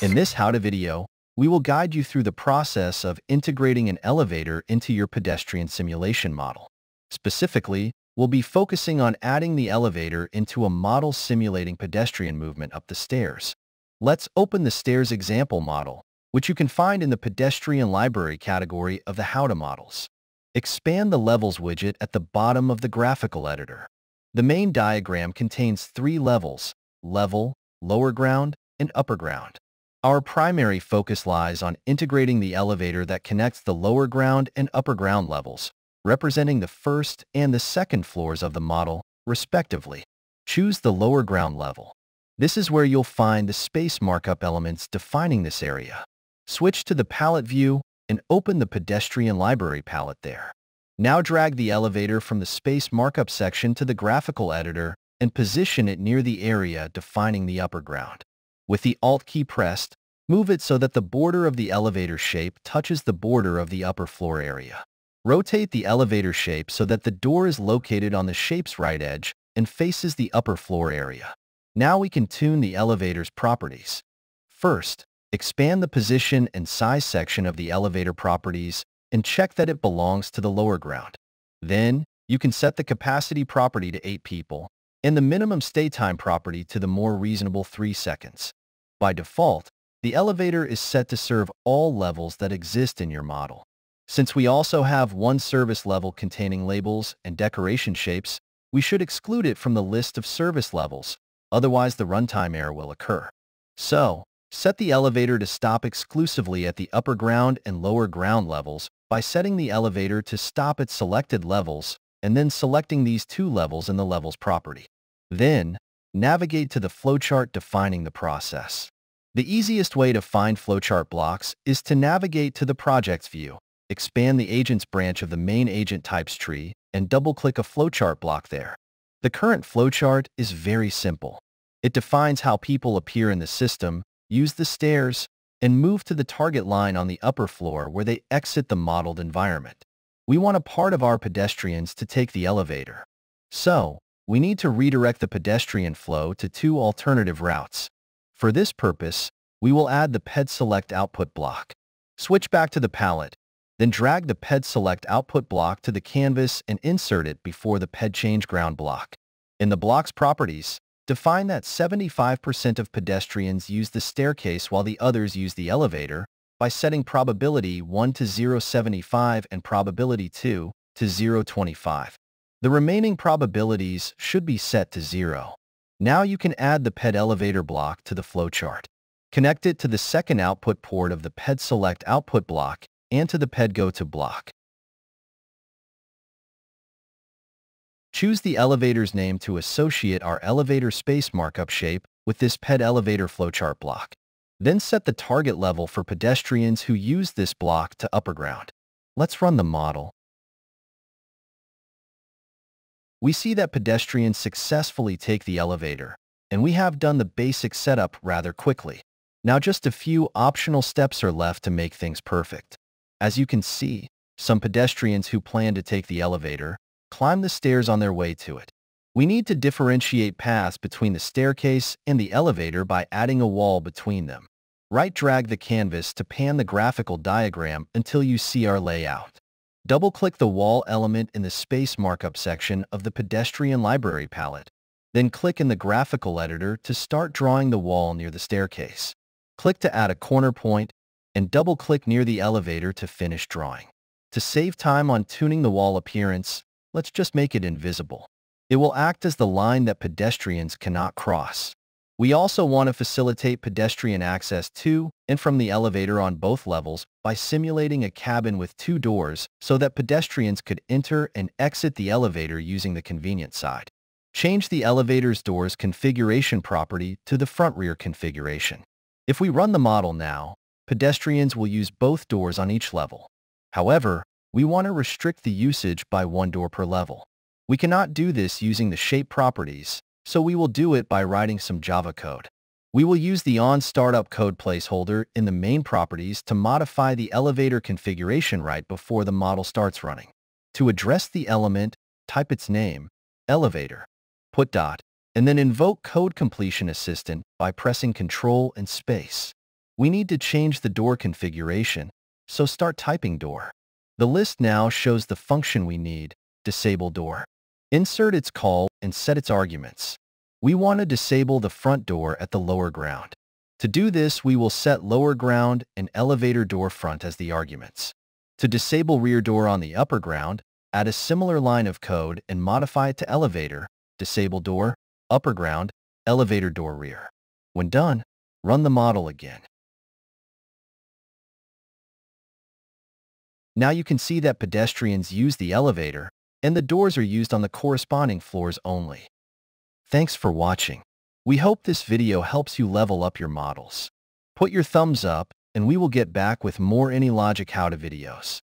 In this how-to video, we will guide you through the process of integrating an elevator into your pedestrian simulation model. Specifically, we'll be focusing on adding the elevator into a model simulating pedestrian movement up the stairs. Let's open the stairs example model, which you can find in the pedestrian library category of the how to models. Expand the levels widget at the bottom of the graphical editor. The main diagram contains three levels, level, lower ground, and upper ground. Our primary focus lies on integrating the elevator that connects the lower ground and upper ground levels, representing the first and the second floors of the model, respectively. Choose the lower ground level. This is where you'll find the space markup elements defining this area. Switch to the palette view and open the pedestrian library palette there. Now drag the elevator from the space markup section to the graphical editor and position it near the area defining the upper ground. With the Alt key pressed, move it so that the border of the elevator shape touches the border of the upper floor area. Rotate the elevator shape so that the door is located on the shape's right edge and faces the upper floor area. Now we can tune the elevator's properties. First, expand the position and size section of the elevator properties and check that it belongs to the lower ground. Then, you can set the capacity property to 8 people and the minimum stay time property to the more reasonable 3 seconds. By default, the elevator is set to serve all levels that exist in your model. Since we also have one service level containing labels and decoration shapes, we should exclude it from the list of service levels, otherwise the runtime error will occur. So, set the elevator to stop exclusively at the upper ground and lower ground levels by setting the elevator to stop at selected levels and then selecting these two levels in the levels property. Then, navigate to the flowchart defining the process. The easiest way to find flowchart blocks is to navigate to the Projects view, expand the Agents branch of the main agent types tree, and double-click a flowchart block there. The current flowchart is very simple. It defines how people appear in the system, use the stairs, and move to the target line on the upper floor where they exit the modeled environment. We want a part of our pedestrians to take the elevator. So, we need to redirect the pedestrian flow to two alternative routes. For this purpose, we will add the PED Select output block. Switch back to the palette, then drag the PED Select output block to the canvas and insert it before the PED Change ground block. In the block's properties, define that 75% of pedestrians use the staircase while the others use the elevator by setting probability 1 to 0.75 and probability 2 to 0.25. The remaining probabilities should be set to zero. Now you can add the PED elevator block to the flowchart. Connect it to the second output port of the PED select output block and to the PED go to block. Choose the elevator's name to associate our elevator space markup shape with this PED elevator flowchart block. Then set the target level for pedestrians who use this block to upper ground. Let's run the model. We see that pedestrians successfully take the elevator, and we have done the basic setup rather quickly. Now just a few optional steps are left to make things perfect. As you can see, some pedestrians who plan to take the elevator climb the stairs on their way to it. We need to differentiate paths between the staircase and the elevator by adding a wall between them. Right-drag the canvas to pan the graphical diagram until you see our layout. Double-click the wall element in the space markup section of the pedestrian library palette. Then click in the graphical editor to start drawing the wall near the staircase. Click to add a corner point and double-click near the elevator to finish drawing. To save time on tuning the wall appearance, let's just make it invisible. It will act as the line that pedestrians cannot cross. We also want to facilitate pedestrian access to and from the elevator on both levels by simulating a cabin with two doors so that pedestrians could enter and exit the elevator using the convenient side. Change the elevator's doors configuration property to the front-rear configuration. If we run the model now, pedestrians will use both doors on each level. However, we want to restrict the usage by one door per level. We cannot do this using the shape properties, so we will do it by writing some Java code. We will use the onStartup code placeholder in the main properties to modify the elevator configuration right before the model starts running. To address the element, type its name, elevator, put dot, and then invoke Code Completion Assistant by pressing Control and Space. We need to change the door configuration, so start typing door. The list now shows the function we need, disable door. Insert its call and set its arguments. We want to disable the front door at the lower ground. To do this, we will set lower ground and elevator door front as the arguments. To disable rear door on the upper ground, add a similar line of code and modify it to elevator, disable door, upper ground, elevator door rear. When done, run the model again. Now you can see that pedestrians use the elevator, and the doors are used on the corresponding floors only. Thanks for watching. We hope this video helps you level up your models. Put your thumbs up, and we will get back with more AnyLogic How to videos.